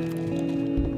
Música